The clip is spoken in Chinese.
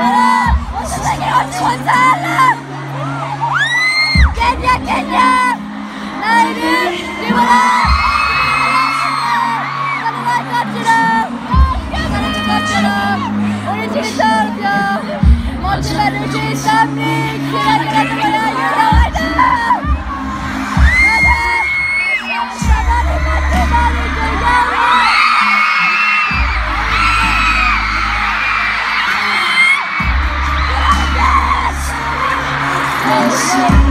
了我准备给我自己了。给你给你 Yes.